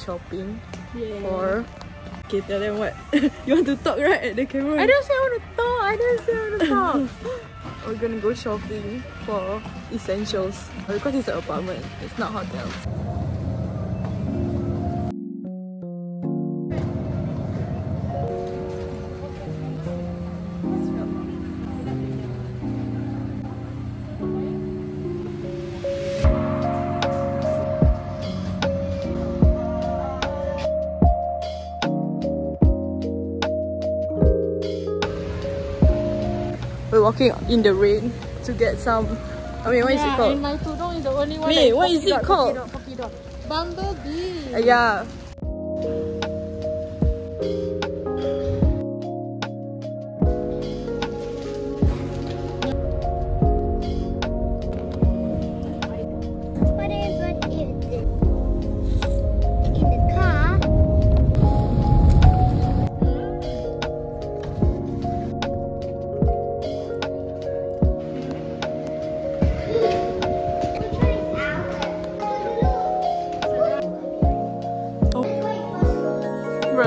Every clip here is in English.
shopping yeah. for Okay, tell them what. you want to talk right at the camera? I don't say I want to talk. I don't say I want to talk. We're gonna go shopping for essentials because it's an apartment. It's not hotels. walking in the rain to get some. I mean, what yeah, is it called? And my tudung is the only one. Me, what is it called? Bumblebee. Uh, yeah.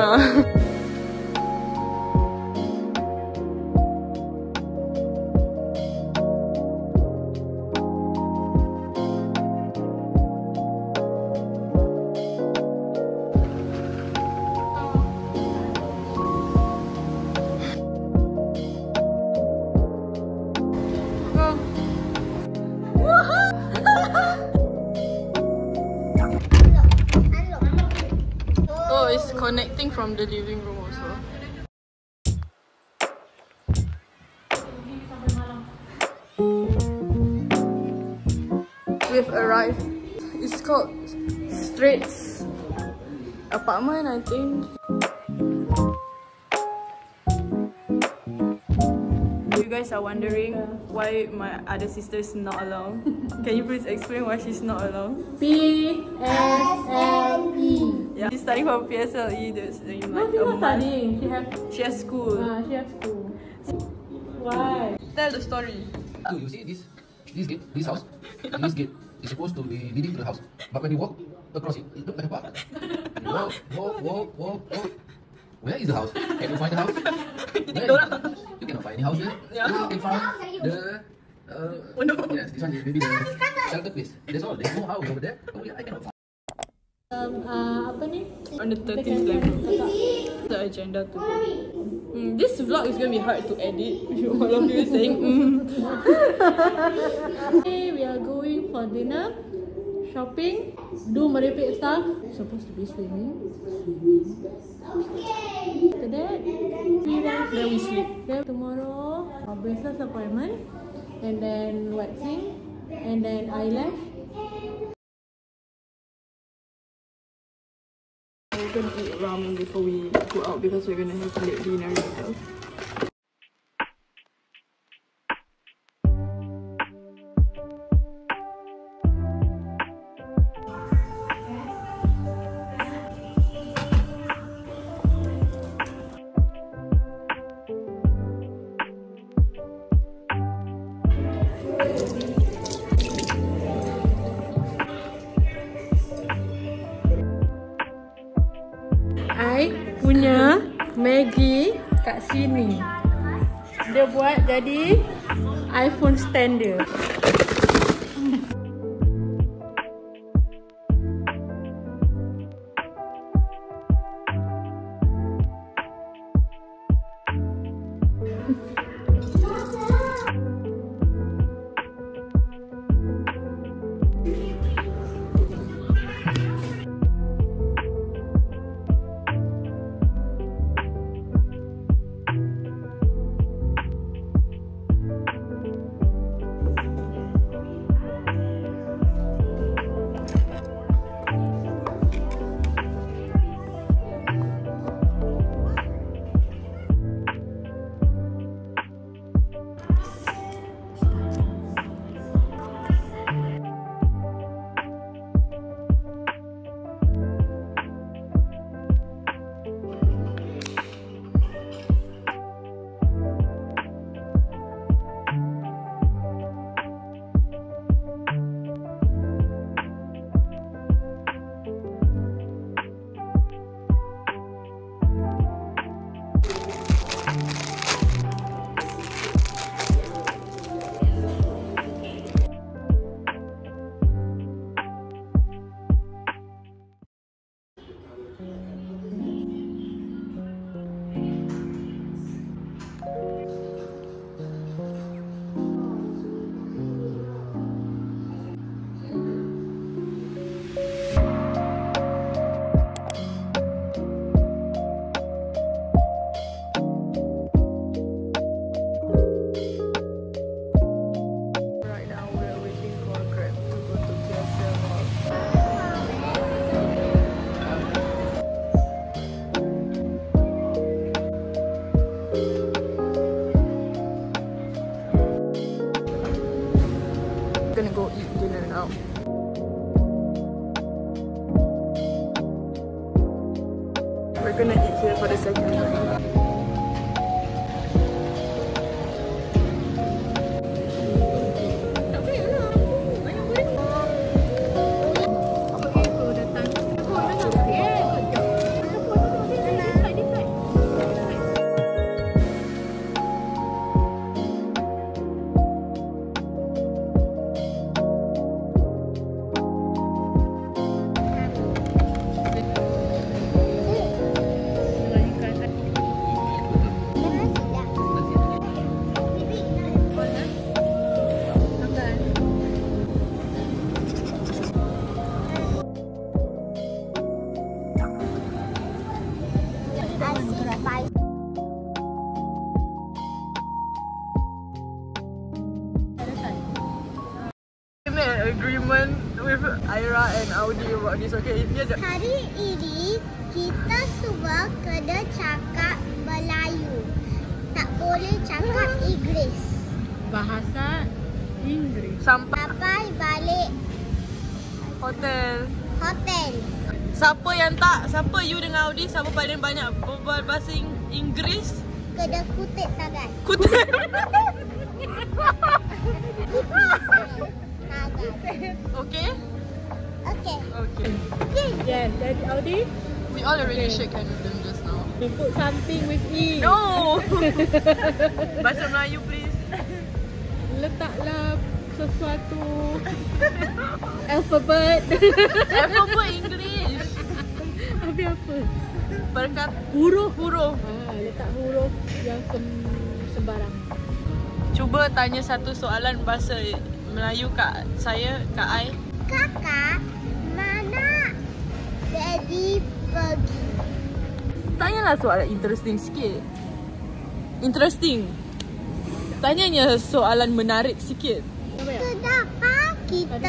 嗯。Oh, it's connecting from the living room also. We've arrived. It's called Straits Apartment, I think. You guys are wondering why my other sister is not alone. Can you please explain why she's not alone? B S N yeah. She's studying for PSLE this in like no, she's not studying. She have she has school. Ah, she has school. Why? Tell the story. Do you see this this gate, this house, this gate is supposed to be leading to the house, but when you walk across it, it looks like a park. Walk, walk, walk, walk, walk. Where is the house? Can you find the house? Where is, you cannot find the house there. Yeah. You can find the uh, oh, no. yes, this one is maybe the shelter place. There's all. There's no house over there. Oh yeah, I cannot find. um, uh, apa ni? On the 13th level. The agenda tu. Mm, this vlog is going to be hard to edit. All of you saying, mm. Okay, we are going for dinner. Shopping. Do merepek stuff. Supposed to be swimming. Swimming. After that, we rest. Then we sleep. Then tomorrow, our business appointment. And then waxing. And then I left. gonna eat ramen before we go out because we're gonna have late dinner later jadi iPhone stand Thank you. bahasa Inggris. Sampai, balik hotel. Hotel. Siapa yang tak? Siapa you dengan Audi? Siapa paling banyak berbual bahasa ing Inggeris? Kena kutip tangan. Kutip. okay. Okay. Okay. Yeah, yeah Daddy Audi. We all already okay. shake hands with them just now. put something with me. No. Bahasa Melayu please letaklah sesuatu alphabet alphabet English tapi apa perkat huruf huruf ha, letak huruf yang sem sembarang cuba tanya satu soalan bahasa Melayu kak saya kak Ai kakak mana Daddy pergi tanyalah soalan interesting sikit interesting Tanyanya soalan menarik sikit. Kenapa kita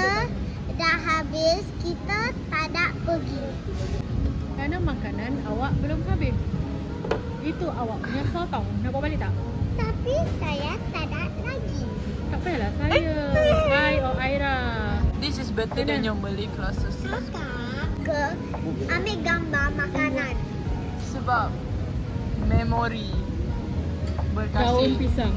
dah habis, kita tak nak pergi? Karena makanan awak belum habis. Itu awak punya soal tau. Nak bawa balik tak? Tapi saya tak nak lagi. Tak payahlah saya. Eh. Hai, oh Aira. This is better Kenapa? than your Malay classes. Kakak, ke ambil gambar makanan. Sebab memori berkasih. Daun pisang.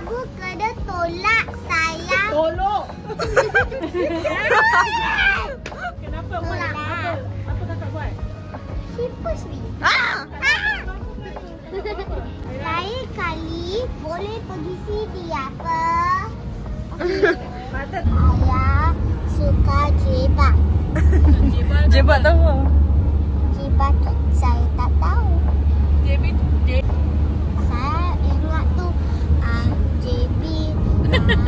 abu ke dia tolak saya. Tolak. Kenapa tolak. Apa, apa kakak buat? She push me. Ah! ah. Lain kali boleh pergi sini apa? Okay. Ayah suka jebak. jebak tahu. Jebak saya tak tahu. So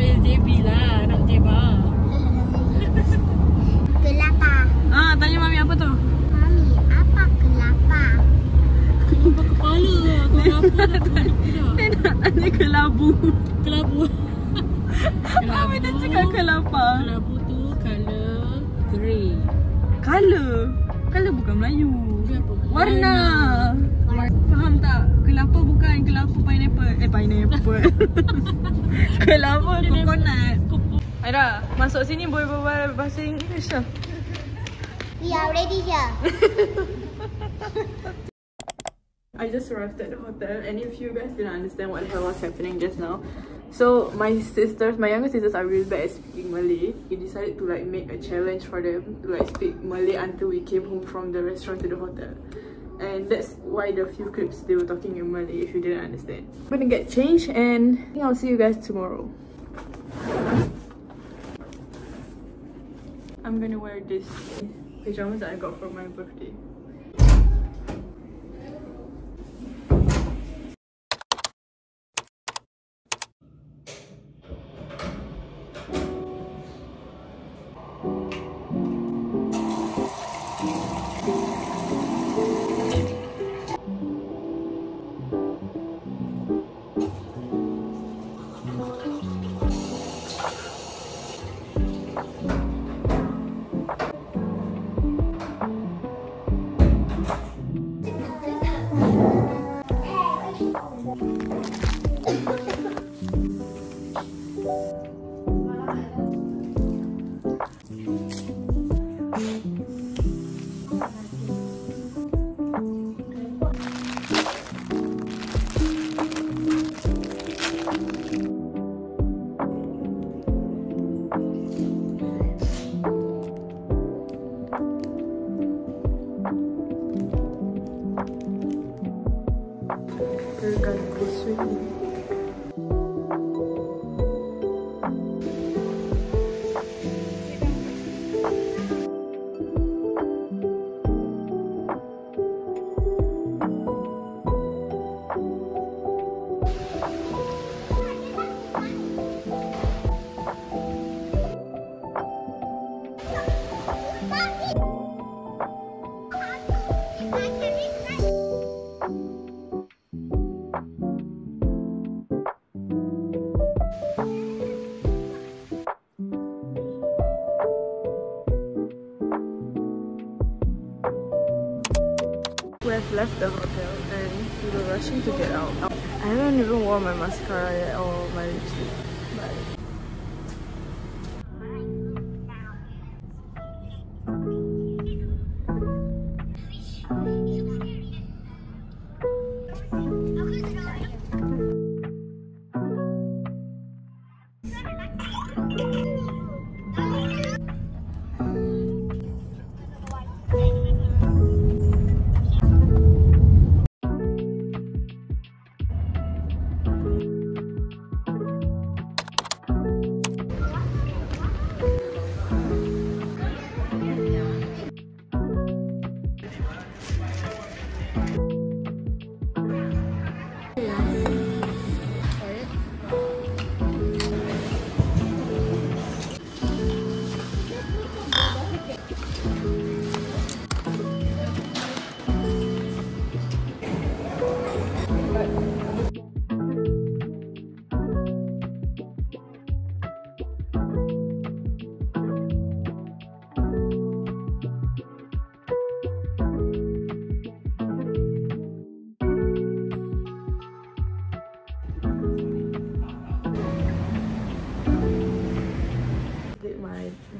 it's JB lah, nak Jeba. Kelapa. Ah, tanya mami apa tu? Mami, apa kelapa? Kelapa kepala. Lah, lah, tanya kelabu. Kelabu. Mami tak cakap kelapa. Kelabu tu colour grey. Colour? Colour bukan Melayu. Warna. Faham tak? Kelapa bukan kelapa pineapple Eh pineapple Kelapa coconut Aira, masuk sini boleh berbual bahasa Inggeris lah We are ready here I just arrived at the hotel And if you guys didn't understand what the hell was happening just now So my sisters, my younger sisters are really bad at speaking Malay. We decided to like make a challenge for them to like speak Malay until we came home from the restaurant to the hotel. and that's why the few clips they were talking in Malay if you didn't understand. I'm gonna get changed and I think I'll see you guys tomorrow. I'm gonna wear this pajamas that I got for my birthday. We were rushing to get out. I haven't even worn my mascara yet or my lipstick. But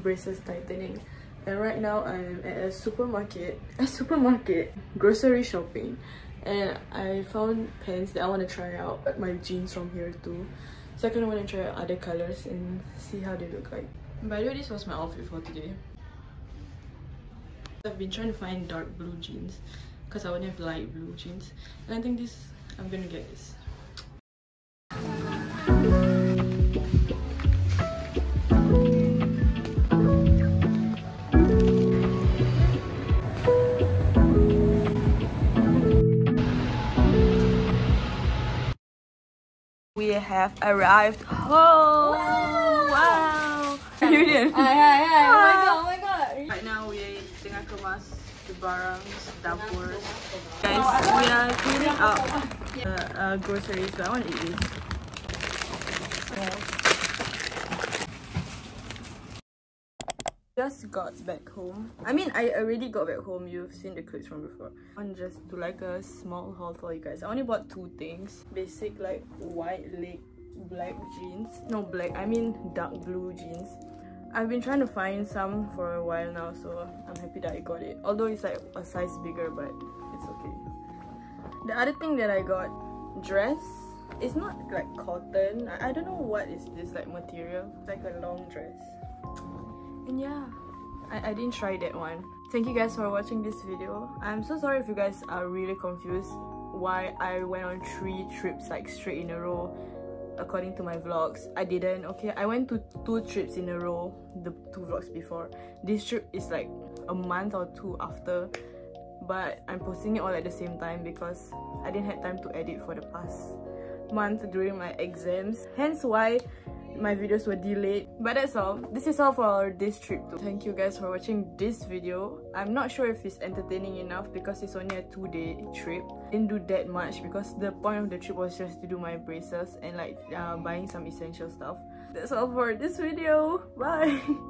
braces tightening and right now I'm at a supermarket a supermarket grocery shopping and I found pants that I want to try out my jeans from here too so I kind of want to try out other colors and see how they look like by the way this was my outfit for today I've been trying to find dark blue jeans because I wouldn't have light blue jeans and I think this I'm gonna get this have arrived home. Wow! wow. Yurian. Hai Oh my ah. god, oh my god. Right now we tengah kemas the barang dapur. Guys, we are cleaning up the uh, groceries, but I want to eat this. just got back home. I mean, I already got back home. You've seen the clips from before. I'm just do like a small haul for you guys. I only bought two things. Basic like white leg black jeans. No, black. I mean dark blue jeans. I've been trying to find some for a while now, so I'm happy that I got it. Although it's like a size bigger, but it's okay. The other thing that I got, dress. It's not like cotton. I, I don't know what is this like material. It's like a long dress. And yeah. I, I didn't try that one. Thank you guys for watching this video. I'm so sorry if you guys are really confused why I went on three trips like straight in a row according to my vlogs. I didn't, okay? I went to two trips in a row, the two vlogs before. This trip is like a month or two after but I'm posting it all at the same time because I didn't have time to edit for the past month during my exams. Hence why my videos were delayed but that's all this is all for this trip too. thank you guys for watching this video i'm not sure if it's entertaining enough because it's only a two-day trip didn't do that much because the point of the trip was just to do my braces and like uh, buying some essential stuff that's all for this video bye